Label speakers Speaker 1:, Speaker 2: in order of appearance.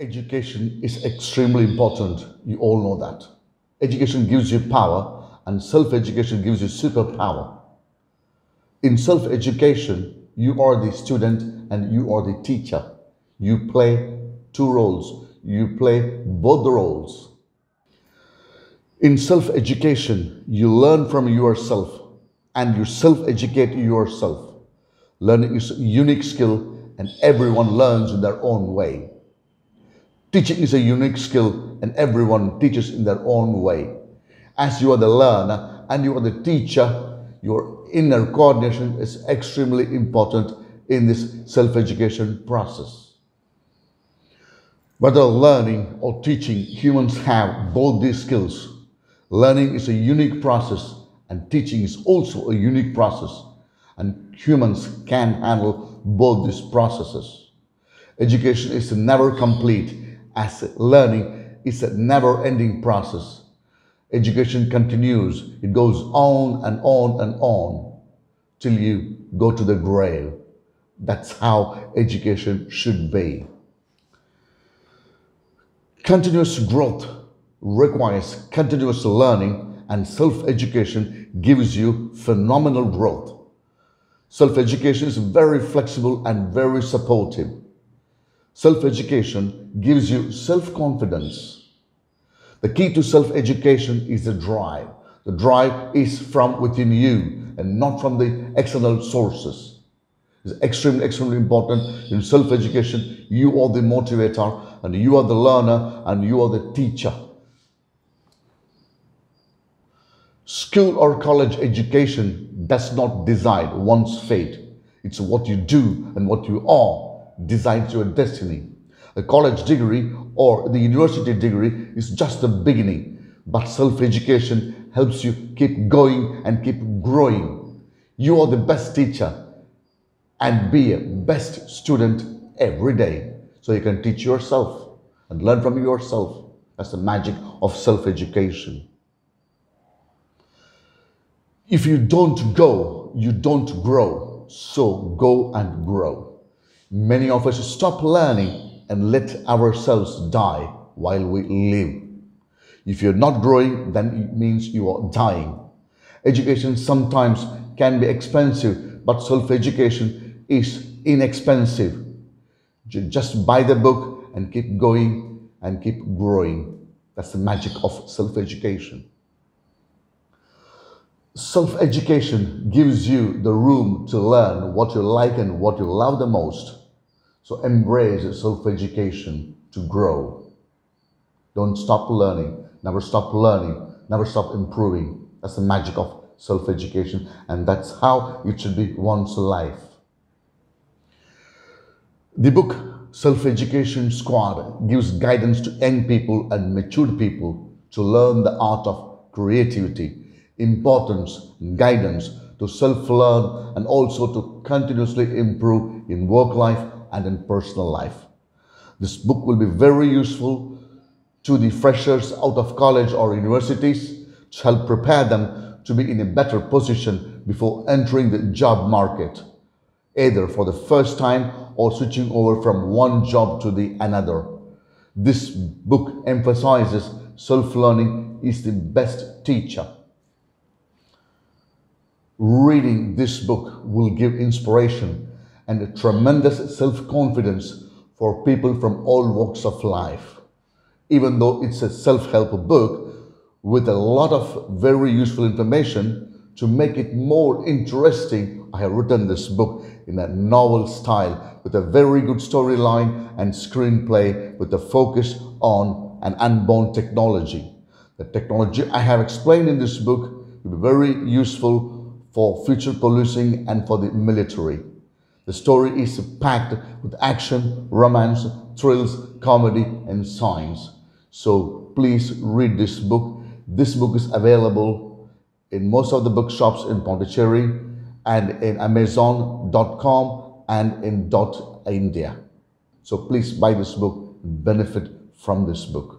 Speaker 1: Education is extremely important. You all know that. Education gives you power, and self education gives you superpower. In self education, you are the student and you are the teacher. You play two roles, you play both roles. In self education, you learn from yourself and you self educate yourself. Learning is a unique skill, and everyone learns in their own way. Teaching is a unique skill and everyone teaches in their own way. As you are the learner and you are the teacher, your inner coordination is extremely important in this self-education process. Whether learning or teaching, humans have both these skills. Learning is a unique process and teaching is also a unique process and humans can handle both these processes. Education is never complete as learning is a never ending process. Education continues, it goes on and on and on till you go to the grave. That's how education should be. Continuous growth requires continuous learning, and self education gives you phenomenal growth. Self education is very flexible and very supportive. Self education gives you self confidence. The key to self education is the drive. The drive is from within you and not from the external sources. It's extremely, extremely important in self education. You are the motivator, and you are the learner, and you are the teacher. School or college education does not decide one's fate. It's what you do and what you are decides your destiny. A college degree or the university degree is just the beginning, but self education helps you keep going and keep growing. You are the best teacher and be a best student every day. So you can teach yourself and learn from yourself. That's the magic of self education. If you don't go, you don't grow. So go and grow. Many of us stop learning and let ourselves die while we live. If you're not growing, then it means you are dying. Education sometimes can be expensive, but self education is inexpensive. Just buy the book and keep going and keep growing. That's the magic of self education. Self education gives you the room to learn what you like and what you love the most. So embrace self-education to grow. Don't stop learning. Never stop learning. Never stop improving. That's the magic of self-education and that's how it should be one's life. The book Self-Education Squad gives guidance to young people and matured people to learn the art of creativity, importance, guidance to self-learn and also to continuously improve in work life and in personal life. This book will be very useful to the freshers out of college or universities to help prepare them to be in a better position before entering the job market, either for the first time or switching over from one job to the another. This book emphasizes self-learning is the best teacher. Reading this book will give inspiration and a tremendous self-confidence for people from all walks of life. Even though it's a self-help book with a lot of very useful information, to make it more interesting, I have written this book in a novel style with a very good storyline and screenplay with a focus on an unborn technology. The technology I have explained in this book will be very useful for future policing and for the military. The story is packed with action, romance, thrills, comedy, and science. So please read this book. This book is available in most of the bookshops in Pondicherry and in Amazon.com and in Dot India. So please buy this book benefit from this book.